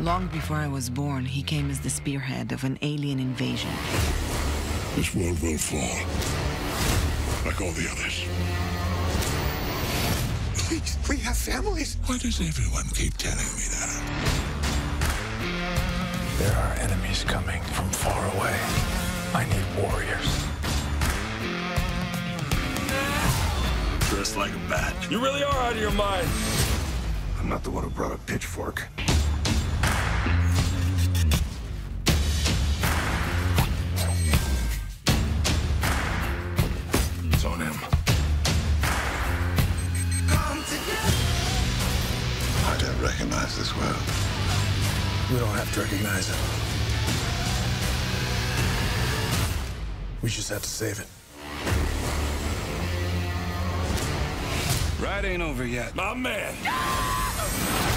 Long before I was born, he came as the spearhead of an alien invasion. This world will fall. Like all the others. Please, we have families. Why does everyone keep telling me that? There are enemies coming from far away. I need warriors. Dressed like a bat. You really are out of your mind. I'm not the one who brought a pitchfork. Recognize this world. We don't have to recognize it. We just have to save it. Ride ain't over yet. My man!